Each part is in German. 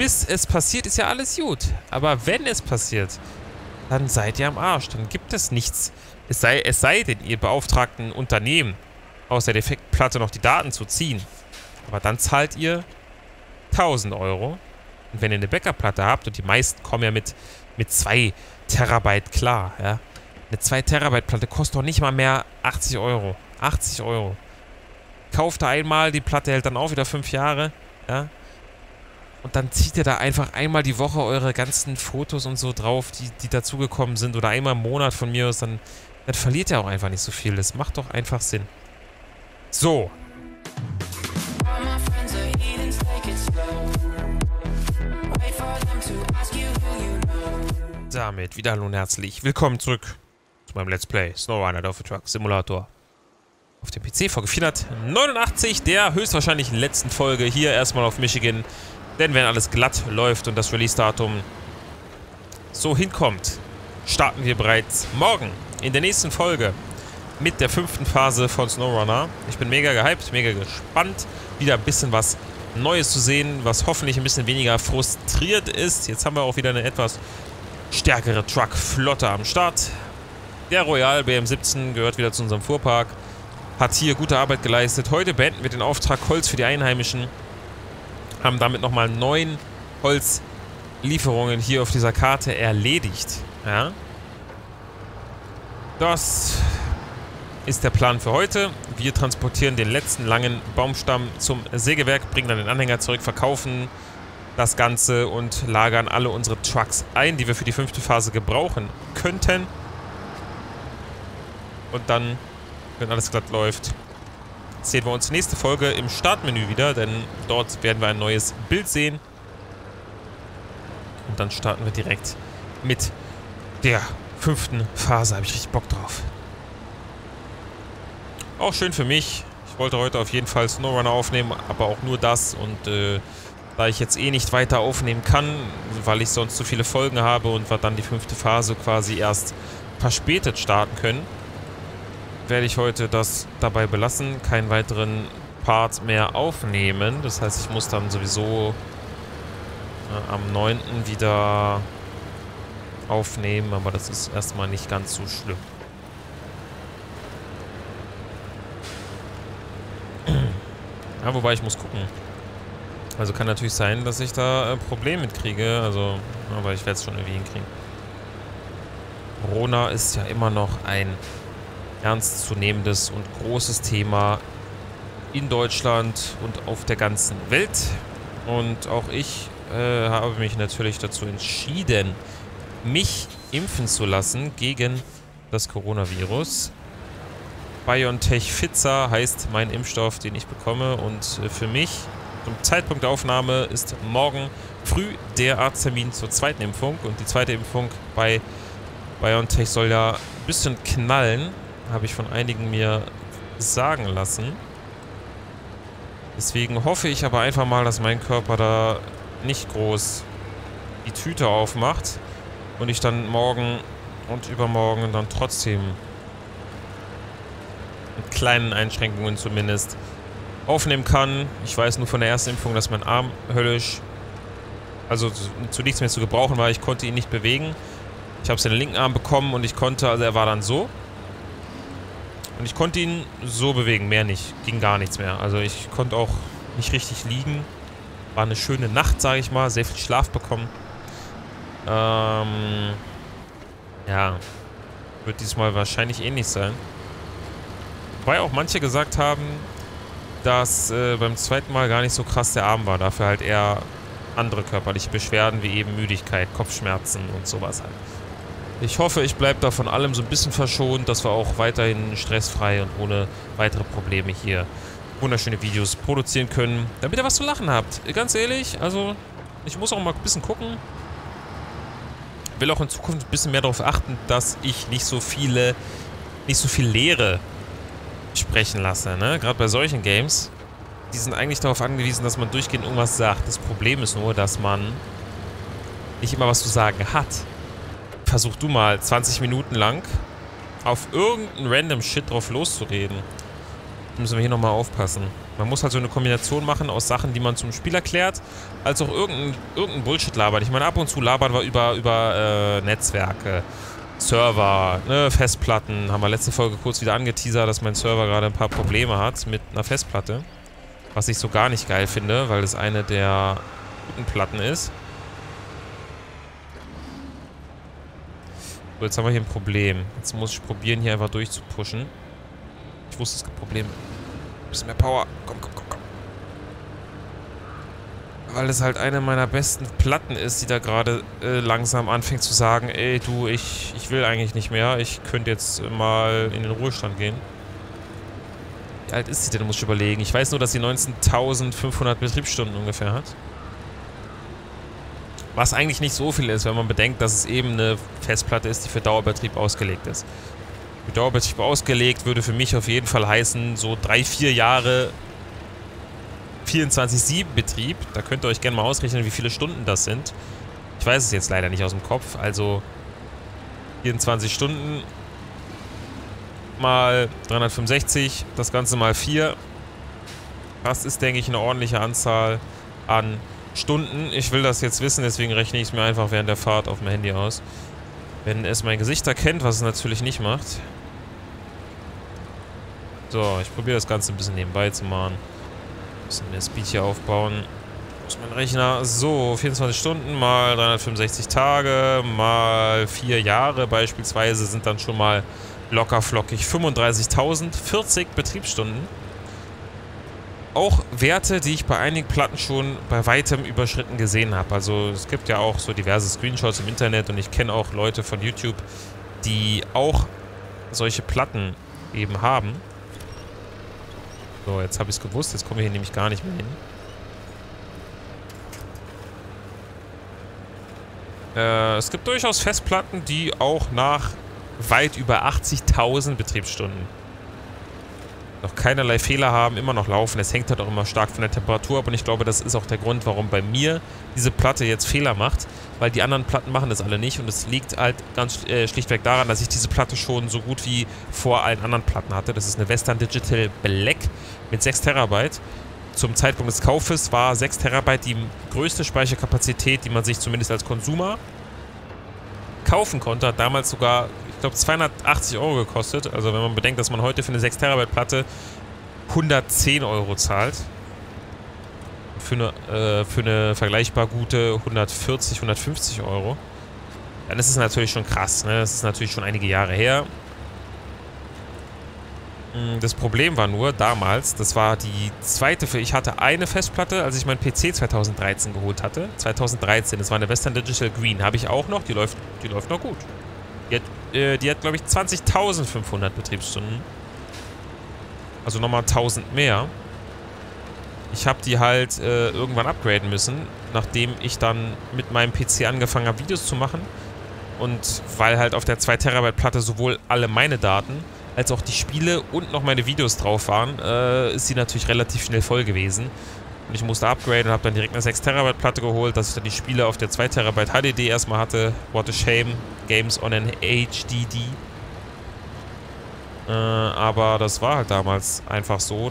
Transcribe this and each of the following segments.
bis es passiert, ist ja alles gut. Aber wenn es passiert, dann seid ihr am Arsch. Dann gibt es nichts. Es sei, es sei denn, ihr beauftragt ein Unternehmen, aus der Defektplatte noch die Daten zu ziehen. Aber dann zahlt ihr 1000 Euro. Und wenn ihr eine Backup-Platte habt, und die meisten kommen ja mit, mit 2 Terabyte klar, ja. Eine 2 Terabyte Platte kostet doch nicht mal mehr 80 Euro. 80 Euro. Kauft da einmal, die Platte hält dann auch wieder 5 Jahre, ja. Und dann zieht ihr da einfach einmal die Woche eure ganzen Fotos und so drauf, die, die dazugekommen sind. Oder einmal im Monat von mir aus. Dann, dann verliert ihr auch einfach nicht so viel. Das macht doch einfach Sinn. So. Damit wieder hallo und herzlich willkommen zurück zu meinem Let's Play SnowRunner Doffer Truck Simulator auf dem PC Folge 489 der höchstwahrscheinlich letzten Folge hier erstmal auf Michigan denn wenn alles glatt läuft und das Release-Datum so hinkommt, starten wir bereits morgen in der nächsten Folge mit der fünften Phase von SnowRunner. Ich bin mega gehypt, mega gespannt, wieder ein bisschen was Neues zu sehen, was hoffentlich ein bisschen weniger frustriert ist. Jetzt haben wir auch wieder eine etwas stärkere Truck-Flotte am Start. Der Royal BM17 gehört wieder zu unserem Fuhrpark, hat hier gute Arbeit geleistet. Heute beenden wir den Auftrag Holz für die Einheimischen haben damit nochmal neun Holzlieferungen hier auf dieser Karte erledigt. Ja. Das ist der Plan für heute. Wir transportieren den letzten langen Baumstamm zum Sägewerk, bringen dann den Anhänger zurück, verkaufen das Ganze und lagern alle unsere Trucks ein, die wir für die fünfte Phase gebrauchen könnten. Und dann, wenn alles glatt läuft, sehen wir uns nächste Folge im Startmenü wieder, denn dort werden wir ein neues Bild sehen. Und dann starten wir direkt mit der fünften Phase. Habe ich richtig Bock drauf. Auch schön für mich. Ich wollte heute auf jeden Fall SnowRunner aufnehmen, aber auch nur das. Und äh, da ich jetzt eh nicht weiter aufnehmen kann, weil ich sonst zu viele Folgen habe und wir dann die fünfte Phase quasi erst verspätet starten können, werde ich heute das dabei belassen, keinen weiteren Part mehr aufnehmen. Das heißt, ich muss dann sowieso äh, am 9. wieder aufnehmen, aber das ist erstmal nicht ganz so schlimm. Ja, wobei ich muss gucken. Also kann natürlich sein, dass ich da äh, Probleme mitkriege. Also, aber ich werde es schon irgendwie hinkriegen. Corona ist ja immer noch ein ernstzunehmendes und großes Thema in Deutschland und auf der ganzen Welt. Und auch ich äh, habe mich natürlich dazu entschieden, mich impfen zu lassen gegen das Coronavirus. BioNTech Pfizer heißt mein Impfstoff, den ich bekomme. Und äh, für mich, zum Zeitpunkt der Aufnahme, ist morgen früh der Arzttermin zur zweiten Impfung. Und die zweite Impfung bei BioNTech soll ja ein bisschen knallen. Habe ich von einigen mir sagen lassen. Deswegen hoffe ich aber einfach mal, dass mein Körper da nicht groß die Tüte aufmacht und ich dann morgen und übermorgen dann trotzdem mit kleinen Einschränkungen zumindest aufnehmen kann. Ich weiß nur von der ersten Impfung, dass mein Arm höllisch, also zu nichts mehr zu gebrauchen war. Ich konnte ihn nicht bewegen. Ich habe seinen linken Arm bekommen und ich konnte, also er war dann so. Und ich konnte ihn so bewegen, mehr nicht. Ging gar nichts mehr. Also ich konnte auch nicht richtig liegen. War eine schöne Nacht, sage ich mal. Sehr viel Schlaf bekommen. Ähm, ja. Wird diesmal wahrscheinlich ähnlich sein. Wobei auch manche gesagt haben, dass äh, beim zweiten Mal gar nicht so krass der Arm war. Dafür halt eher andere körperliche Beschwerden wie eben Müdigkeit, Kopfschmerzen und sowas halt. Ich hoffe, ich bleibe da von allem so ein bisschen verschont, dass wir auch weiterhin stressfrei und ohne weitere Probleme hier wunderschöne Videos produzieren können, damit ihr was zu lachen habt. Ganz ehrlich, also ich muss auch mal ein bisschen gucken. Will auch in Zukunft ein bisschen mehr darauf achten, dass ich nicht so viele, nicht so viel Leere sprechen lasse, ne? Gerade bei solchen Games. Die sind eigentlich darauf angewiesen, dass man durchgehend irgendwas sagt. Das Problem ist nur, dass man nicht immer was zu sagen hat versuch du mal 20 Minuten lang auf irgendeinen random Shit drauf loszureden. Müssen wir hier nochmal aufpassen. Man muss halt so eine Kombination machen aus Sachen, die man zum Spiel erklärt, als auch irgendein, irgendein Bullshit labern. Ich meine, ab und zu labern wir über, über äh, Netzwerke, Server, ne, Festplatten. Haben wir letzte Folge kurz wieder angeteasert, dass mein Server gerade ein paar Probleme hat mit einer Festplatte. Was ich so gar nicht geil finde, weil es eine der guten Platten ist. So, jetzt haben wir hier ein Problem. Jetzt muss ich probieren, hier einfach durchzupushen. Ich wusste, es gibt Probleme. Ein bisschen mehr Power. Komm, komm, komm, komm. Weil es halt eine meiner besten Platten ist, die da gerade äh, langsam anfängt zu sagen, ey, du, ich, ich will eigentlich nicht mehr. Ich könnte jetzt mal in den Ruhestand gehen. Wie alt ist sie denn, muss ich überlegen. Ich weiß nur, dass sie 19.500 Betriebsstunden ungefähr hat. Was eigentlich nicht so viel ist, wenn man bedenkt, dass es eben eine Festplatte ist, die für Dauerbetrieb ausgelegt ist. Für Dauerbetrieb ausgelegt würde für mich auf jeden Fall heißen, so drei, vier Jahre 24-7 Betrieb. Da könnt ihr euch gerne mal ausrechnen, wie viele Stunden das sind. Ich weiß es jetzt leider nicht aus dem Kopf. Also 24 Stunden mal 365, das Ganze mal 4. Das ist, denke ich, eine ordentliche Anzahl an Stunden. Ich will das jetzt wissen, deswegen rechne ich es mir einfach während der Fahrt auf dem Handy aus. Wenn es mein Gesicht erkennt, was es natürlich nicht macht. So, ich probiere das Ganze ein bisschen nebenbei zu machen. Ein bisschen mehr Speed hier aufbauen. Wo mein Rechner? So, 24 Stunden mal 365 Tage mal 4 Jahre beispielsweise sind dann schon mal locker flockig 35.040 Betriebsstunden auch Werte, die ich bei einigen Platten schon bei weitem überschritten gesehen habe. Also es gibt ja auch so diverse Screenshots im Internet und ich kenne auch Leute von YouTube, die auch solche Platten eben haben. So, jetzt habe ich es gewusst. Jetzt kommen wir hier nämlich gar nicht mehr hin. Äh, es gibt durchaus Festplatten, die auch nach weit über 80.000 Betriebsstunden noch keinerlei Fehler haben, immer noch laufen. Es hängt halt auch immer stark von der Temperatur ab und ich glaube, das ist auch der Grund, warum bei mir diese Platte jetzt Fehler macht, weil die anderen Platten machen das alle nicht und es liegt halt ganz äh, schlichtweg daran, dass ich diese Platte schon so gut wie vor allen anderen Platten hatte. Das ist eine Western Digital Black mit 6 Terabyte. Zum Zeitpunkt des Kaufes war 6 Terabyte die größte Speicherkapazität, die man sich zumindest als Konsumer kaufen konnte. Damals sogar ich glaube, 280 Euro gekostet. Also wenn man bedenkt, dass man heute für eine 6 Terabyte Platte 110 Euro zahlt. Für eine, äh, für eine vergleichbar gute 140, 150 Euro. Dann ist es natürlich schon krass. Ne? Das ist natürlich schon einige Jahre her. Hm, das Problem war nur damals, das war die zweite ich hatte eine Festplatte, als ich meinen PC 2013 geholt hatte. 2013, das war eine Western Digital Green. Habe ich auch noch, die läuft, die läuft noch gut. Die hat, äh, die hat glaube ich, 20.500 Betriebsstunden. Also nochmal 1000 mehr. Ich habe die halt äh, irgendwann upgraden müssen, nachdem ich dann mit meinem PC angefangen habe, Videos zu machen. Und weil halt auf der 2 Terabyte Platte sowohl alle meine Daten als auch die Spiele und noch meine Videos drauf waren, äh, ist sie natürlich relativ schnell voll gewesen. Und ich musste upgraden und habe dann direkt eine 6 Terabyte Platte geholt, dass ich dann die Spiele auf der 2 Terabyte HDD erstmal hatte. What a shame. Games on an HDD. Äh, aber das war halt damals einfach so.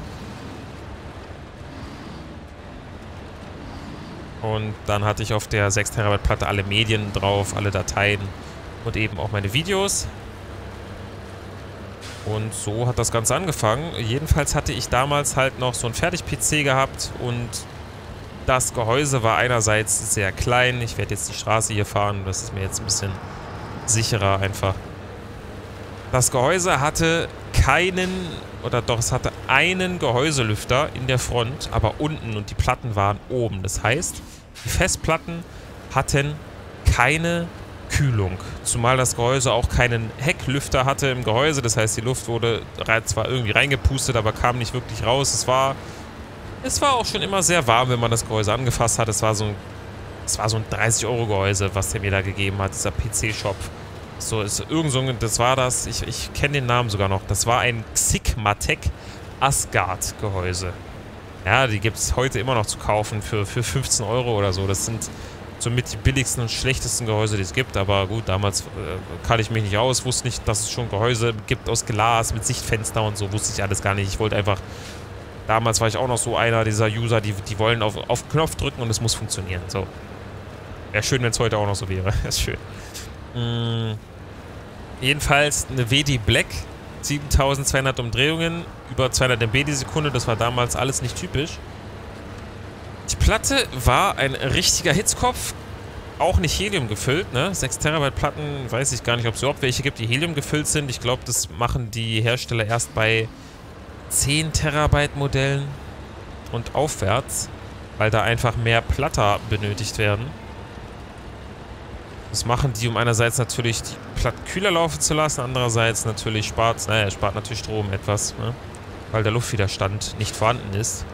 Und dann hatte ich auf der 6 Terabyte Platte alle Medien drauf, alle Dateien und eben auch meine Videos. Und so hat das Ganze angefangen. Jedenfalls hatte ich damals halt noch so ein Fertig-PC gehabt und das Gehäuse war einerseits sehr klein. Ich werde jetzt die Straße hier fahren, das ist mir jetzt ein bisschen sicherer einfach. Das Gehäuse hatte keinen, oder doch, es hatte einen Gehäuselüfter in der Front, aber unten und die Platten waren oben. Das heißt, die Festplatten hatten keine Kühlung. Zumal das Gehäuse auch keinen Hecklüfter hatte im Gehäuse. Das heißt, die Luft wurde zwar irgendwie reingepustet, aber kam nicht wirklich raus. Es war, es war auch schon immer sehr warm, wenn man das Gehäuse angefasst hat. Es war so ein, es war so ein 30-Euro-Gehäuse, was der mir da gegeben hat, dieser PC-Shop. So, ist irgend so, das war das, ich, ich kenne den Namen sogar noch. Das war ein Xigmatec Asgard-Gehäuse. Ja, die gibt es heute immer noch zu kaufen für, für 15 Euro oder so. Das sind somit die billigsten und schlechtesten Gehäuse, die es gibt. Aber gut, damals äh, kannte ich mich nicht aus, wusste nicht, dass es schon Gehäuse gibt aus Glas mit Sichtfenster und so, wusste ich alles gar nicht. Ich wollte einfach Damals war ich auch noch so einer dieser User, die, die wollen auf, auf Knopf drücken und es muss funktionieren. So. Wäre schön, wenn es heute auch noch so wäre. Ist schön. Mm. Jedenfalls eine WD Black. 7200 Umdrehungen, über 200 MB die Sekunde. Das war damals alles nicht typisch. Die Platte war ein richtiger Hitzkopf. Auch nicht Helium gefüllt, ne? 6 Terabyte Platten, weiß ich gar nicht, ob es überhaupt welche gibt, die Helium gefüllt sind. Ich glaube, das machen die Hersteller erst bei 10 Terabyte Modellen und aufwärts, weil da einfach mehr Platter benötigt werden. Das machen die, um einerseits natürlich die Platten kühler laufen zu lassen, andererseits natürlich spart, naja, spart natürlich Strom etwas, ne? weil der Luftwiderstand nicht vorhanden ist.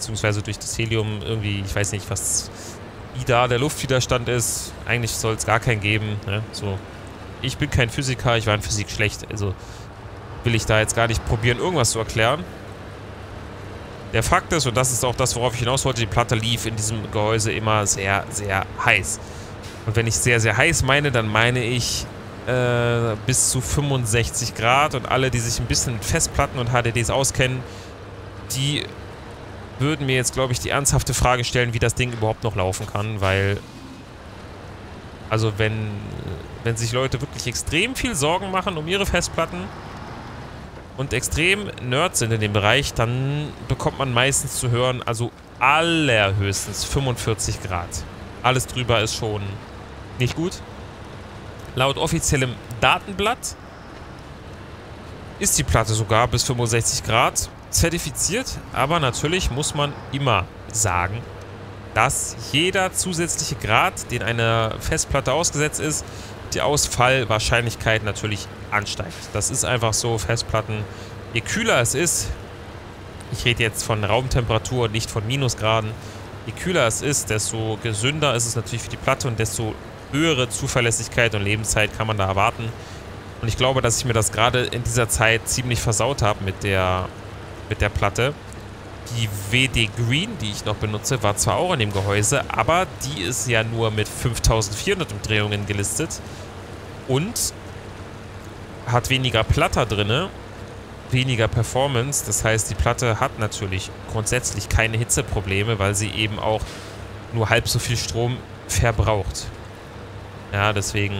Beziehungsweise durch das Helium irgendwie, ich weiß nicht, was wie da der Luftwiderstand ist. Eigentlich soll es gar keinen geben. Ne? So. Ich bin kein Physiker, ich war in Physik schlecht, also will ich da jetzt gar nicht probieren, irgendwas zu erklären. Der Fakt ist, und das ist auch das, worauf ich hinaus wollte, die Platte lief in diesem Gehäuse immer sehr, sehr heiß. Und wenn ich sehr, sehr heiß meine, dann meine ich äh, bis zu 65 Grad. Und alle, die sich ein bisschen mit Festplatten und HDDs auskennen, die würden mir jetzt, glaube ich, die ernsthafte Frage stellen, wie das Ding überhaupt noch laufen kann, weil... Also wenn, wenn sich Leute wirklich extrem viel Sorgen machen um ihre Festplatten und extrem Nerd sind in dem Bereich, dann bekommt man meistens zu hören, also allerhöchstens 45 Grad. Alles drüber ist schon nicht gut. Laut offiziellem Datenblatt ist die Platte sogar bis 65 Grad zertifiziert, aber natürlich muss man immer sagen, dass jeder zusätzliche Grad, den eine Festplatte ausgesetzt ist, die Ausfallwahrscheinlichkeit natürlich ansteigt. Das ist einfach so, Festplatten, je kühler es ist, ich rede jetzt von Raumtemperatur nicht von Minusgraden, je kühler es ist, desto gesünder ist es natürlich für die Platte und desto höhere Zuverlässigkeit und Lebenszeit kann man da erwarten. Und ich glaube, dass ich mir das gerade in dieser Zeit ziemlich versaut habe mit der, mit der Platte. Die WD Green, die ich noch benutze, war zwar auch in dem Gehäuse, aber die ist ja nur mit 5400 Umdrehungen gelistet und hat weniger Platter drinne, weniger Performance. Das heißt, die Platte hat natürlich grundsätzlich keine Hitzeprobleme, weil sie eben auch nur halb so viel Strom verbraucht. Ja, deswegen,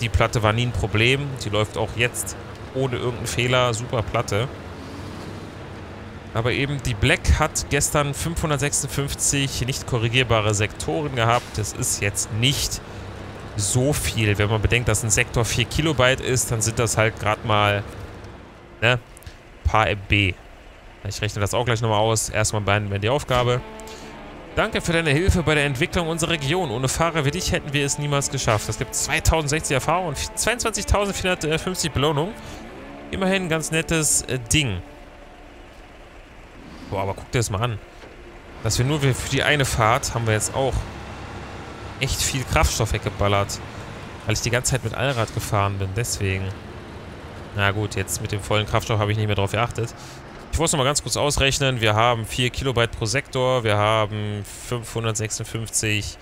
die Platte war nie ein Problem. Die läuft auch jetzt ohne irgendeinen Fehler. Super Platte. Aber eben die Black hat gestern 556 nicht korrigierbare Sektoren gehabt. Das ist jetzt nicht so viel. Wenn man bedenkt, dass ein Sektor 4 Kilobyte ist, dann sind das halt gerade mal ne, paar MB. Ich rechne das auch gleich nochmal aus. Erstmal beenden wir die Aufgabe. Danke für deine Hilfe bei der Entwicklung unserer Region. Ohne Fahrer wie dich hätten wir es niemals geschafft. Es gibt 2060 Erfahrung und 22.450 Belohnungen. Immerhin ein ganz nettes äh, Ding. Boah, aber guck dir das mal an. Dass wir nur für die eine Fahrt haben wir jetzt auch echt viel Kraftstoff weggeballert. Weil ich die ganze Zeit mit Allrad gefahren bin. Deswegen. Na gut, jetzt mit dem vollen Kraftstoff habe ich nicht mehr drauf geachtet. Ich muss noch mal ganz kurz ausrechnen. Wir haben 4 Kilobyte pro Sektor. Wir haben 556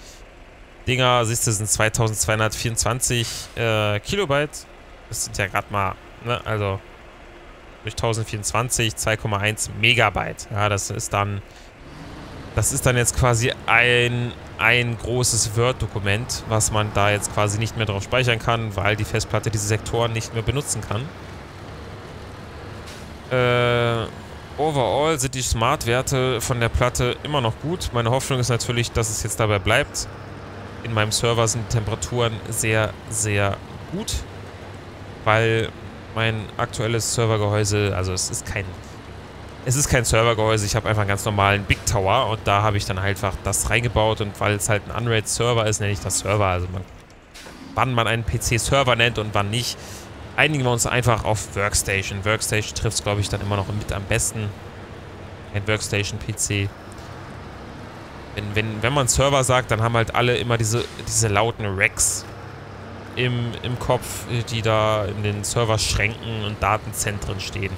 Dinger. Siehst du, sind 2224 äh, Kilobyte. Das sind ja gerade mal, ne, also durch 1024 2,1 Megabyte. Ja, das ist dann, das ist dann jetzt quasi ein, ein großes Word-Dokument, was man da jetzt quasi nicht mehr drauf speichern kann, weil die Festplatte diese Sektoren nicht mehr benutzen kann. Äh, Overall sind die Smart-Werte von der Platte immer noch gut. Meine Hoffnung ist natürlich, dass es jetzt dabei bleibt. In meinem Server sind die Temperaturen sehr, sehr gut, weil mein aktuelles Servergehäuse, also es ist kein, es ist kein Servergehäuse, ich habe einfach einen ganz normalen Big Tower und da habe ich dann einfach das reingebaut und weil es halt ein Unraid-Server ist, nenne ich das Server. Also man, wann man einen PC-Server nennt und wann nicht, einigen wir uns einfach auf Workstation. Workstation trifft es, glaube ich, dann immer noch mit am besten. Ein Workstation-PC. Wenn, wenn, wenn man Server sagt, dann haben halt alle immer diese, diese lauten Racks im, im Kopf, die da in den Serverschränken und Datenzentren stehen.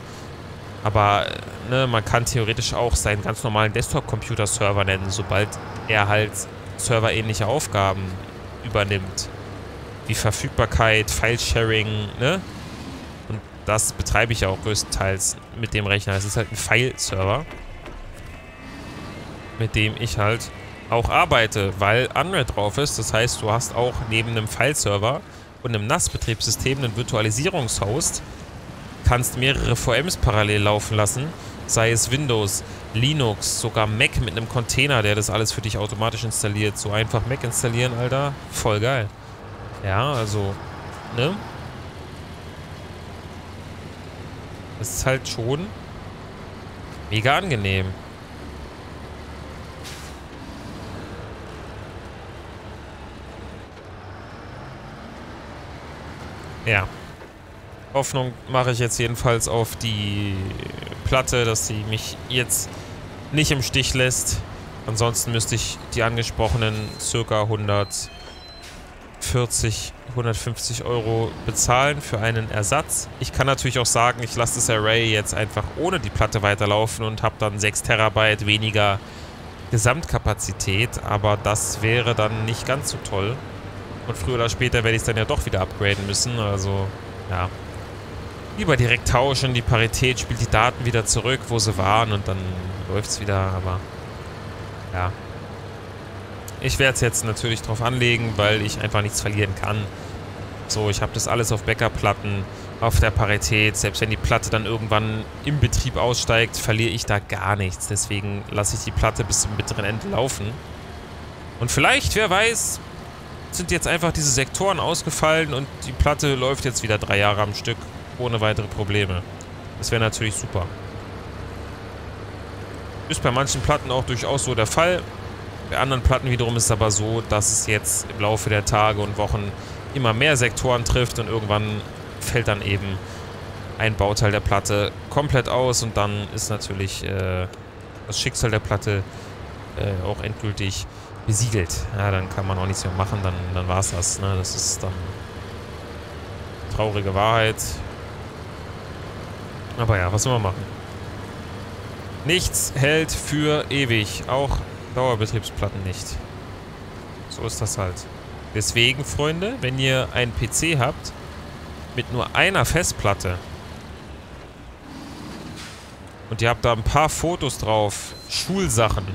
Aber ne, man kann theoretisch auch seinen ganz normalen Desktop-Computer-Server nennen, sobald er halt serverähnliche Aufgaben übernimmt wie Verfügbarkeit, File-Sharing, ne? Und das betreibe ich ja auch größtenteils mit dem Rechner. Es ist halt ein File-Server, mit dem ich halt auch arbeite, weil Unreal drauf ist. Das heißt, du hast auch neben einem File-Server und einem NAS-Betriebssystem einen Virtualisierungshost, kannst mehrere VMs parallel laufen lassen, sei es Windows, Linux, sogar Mac mit einem Container, der das alles für dich automatisch installiert. So einfach Mac installieren, Alter. Voll geil. Ja, also, ne? Das ist halt schon mega angenehm. Ja. Hoffnung mache ich jetzt jedenfalls auf die Platte, dass sie mich jetzt nicht im Stich lässt. Ansonsten müsste ich die angesprochenen circa 140, 150 Euro bezahlen für einen Ersatz. Ich kann natürlich auch sagen, ich lasse das Array jetzt einfach ohne die Platte weiterlaufen und habe dann 6 Terabyte weniger Gesamtkapazität, aber das wäre dann nicht ganz so toll. Und früher oder später werde ich es dann ja doch wieder upgraden müssen. Also, ja. Lieber direkt tauschen. Die Parität spielt die Daten wieder zurück, wo sie waren. Und dann läuft es wieder. Aber, ja. Ich werde es jetzt natürlich drauf anlegen, weil ich einfach nichts verlieren kann. So, ich habe das alles auf Backup-Platten, auf der Parität. Selbst wenn die Platte dann irgendwann im Betrieb aussteigt, verliere ich da gar nichts. Deswegen lasse ich die Platte bis zum bitteren Ende laufen. Und vielleicht, wer weiß, sind jetzt einfach diese Sektoren ausgefallen und die Platte läuft jetzt wieder drei Jahre am Stück ohne weitere Probleme. Das wäre natürlich super. Ist bei manchen Platten auch durchaus so der Fall. Bei anderen Platten wiederum ist es aber so, dass es jetzt im Laufe der Tage und Wochen immer mehr Sektoren trifft und irgendwann fällt dann eben ein Bauteil der Platte komplett aus und dann ist natürlich äh, das Schicksal der Platte äh, auch endgültig besiegelt. Ja, dann kann man auch nichts mehr machen, dann, dann war es das. Ne? Das ist dann traurige Wahrheit. Aber ja, was soll man machen? Nichts hält für ewig. Auch Dauerbetriebsplatten nicht. So ist das halt. Deswegen, Freunde, wenn ihr einen PC habt mit nur einer Festplatte und ihr habt da ein paar Fotos drauf, Schulsachen,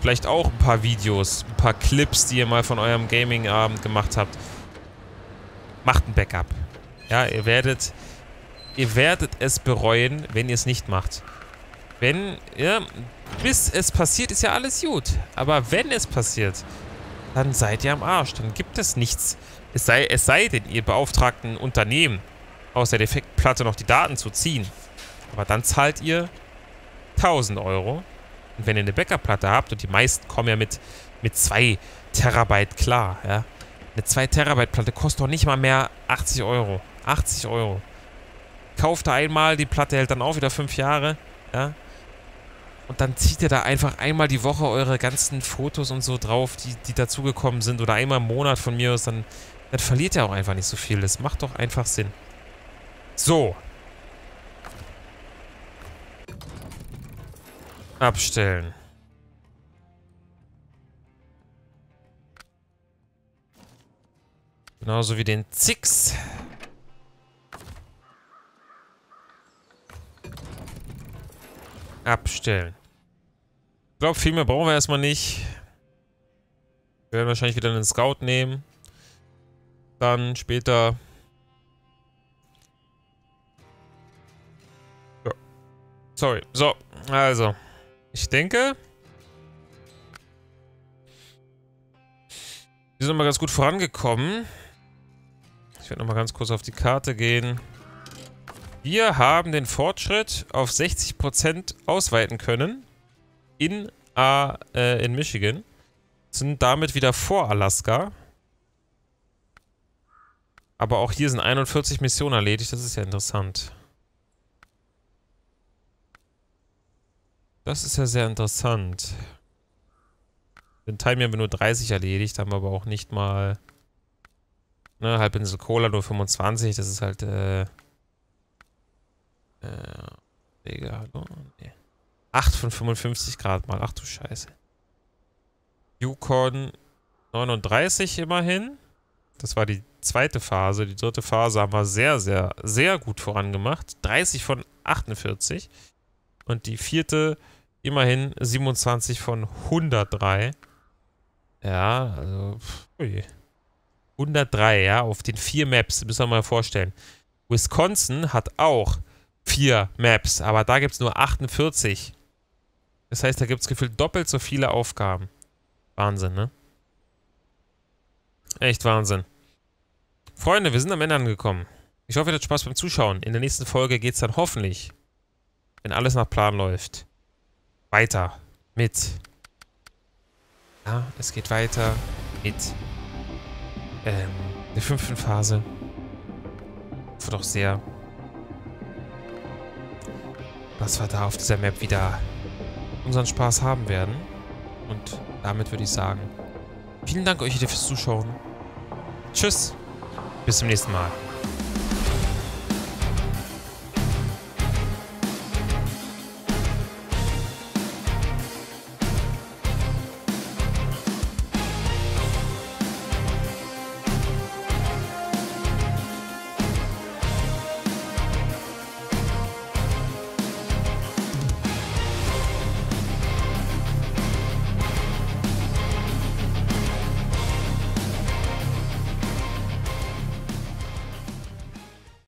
Vielleicht auch ein paar Videos, ein paar Clips, die ihr mal von eurem Gaming-Abend gemacht habt. Macht ein Backup. Ja, ihr werdet, ihr werdet es bereuen, wenn ihr es nicht macht. Wenn, ja, bis es passiert, ist ja alles gut. Aber wenn es passiert, dann seid ihr am Arsch. Dann gibt es nichts. Es sei, es sei denn, ihr beauftragt ein Unternehmen, aus der Defektplatte noch die Daten zu ziehen. Aber dann zahlt ihr 1000 Euro und wenn ihr eine Backup-Platte habt, und die meisten kommen ja mit, mit 2 Terabyte klar, ja. Eine 2 Terabyte Platte kostet doch nicht mal mehr 80 Euro. 80 Euro. Kauft da einmal, die Platte hält dann auch wieder 5 Jahre, ja. Und dann zieht ihr da einfach einmal die Woche eure ganzen Fotos und so drauf, die, die dazugekommen sind. Oder einmal im Monat von mir aus. Dann, dann verliert ihr auch einfach nicht so viel. Das macht doch einfach Sinn. So. Abstellen. Genauso wie den Zix. Abstellen. Ich glaube, viel mehr brauchen wir erstmal nicht. Wir werden wahrscheinlich wieder einen Scout nehmen. Dann später... Ja. Sorry. So, also... Ich denke... Wir sind mal ganz gut vorangekommen. Ich werde nochmal ganz kurz auf die Karte gehen. Wir haben den Fortschritt auf 60% ausweiten können. In, äh, in Michigan. Sind damit wieder vor Alaska. Aber auch hier sind 41 Missionen erledigt. Das ist ja interessant. Das ist ja sehr interessant. Den Time haben wir nur 30 erledigt, haben aber auch nicht mal... Ne, Halbinsel Cola nur 25, das ist halt, äh... Äh... Digga, hallo? Nee. 8 von 55 Grad mal, ach du Scheiße. Yukon 39 immerhin. Das war die zweite Phase. Die dritte Phase haben wir sehr, sehr, sehr gut vorangemacht. 30 von 48. Und die vierte immerhin 27 von 103. Ja, also, ui. 103, ja, auf den vier Maps, müssen wir mal vorstellen. Wisconsin hat auch vier Maps, aber da gibt es nur 48. Das heißt, da gibt es gefühlt doppelt so viele Aufgaben. Wahnsinn, ne? Echt Wahnsinn. Freunde, wir sind am Ende angekommen. Ich hoffe, ihr hattet Spaß beim Zuschauen. In der nächsten Folge geht es dann hoffentlich, wenn alles nach Plan läuft, weiter mit. Ja, es geht weiter mit ähm, der fünften Phase. Ich hoffe doch sehr, dass wir da auf dieser Map wieder unseren Spaß haben werden. Und damit würde ich sagen, vielen Dank euch wieder fürs Zuschauen. Tschüss, bis zum nächsten Mal.